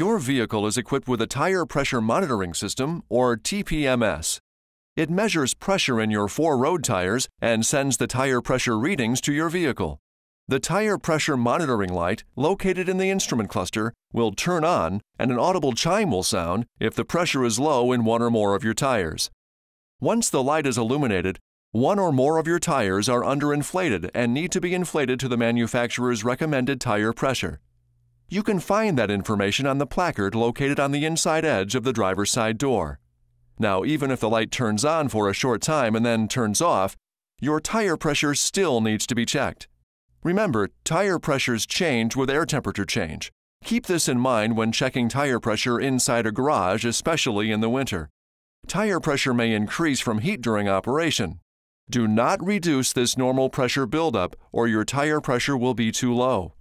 Your vehicle is equipped with a Tire Pressure Monitoring System, or TPMS. It measures pressure in your four road tires and sends the tire pressure readings to your vehicle. The tire pressure monitoring light, located in the instrument cluster, will turn on and an audible chime will sound if the pressure is low in one or more of your tires. Once the light is illuminated, one or more of your tires are underinflated and need to be inflated to the manufacturer's recommended tire pressure. You can find that information on the placard located on the inside edge of the driver's side door. Now, even if the light turns on for a short time and then turns off, your tire pressure still needs to be checked. Remember, tire pressures change with air temperature change. Keep this in mind when checking tire pressure inside a garage, especially in the winter. Tire pressure may increase from heat during operation. Do not reduce this normal pressure buildup or your tire pressure will be too low.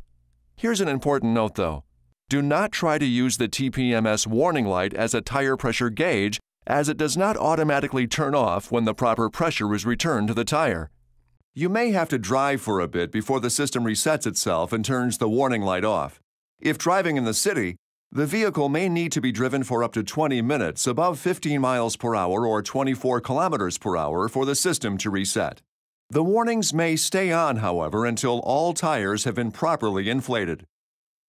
Here's an important note though. Do not try to use the TPMS warning light as a tire pressure gauge as it does not automatically turn off when the proper pressure is returned to the tire. You may have to drive for a bit before the system resets itself and turns the warning light off. If driving in the city, the vehicle may need to be driven for up to 20 minutes above 15 miles per hour or 24 kilometers per hour for the system to reset. The warnings may stay on, however, until all tires have been properly inflated.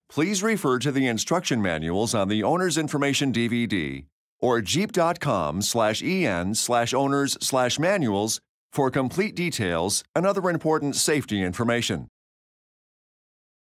Please refer to the instruction manuals on the Owner's Information DVD or jeep.com slash en slash owners slash manuals for complete details and other important safety information.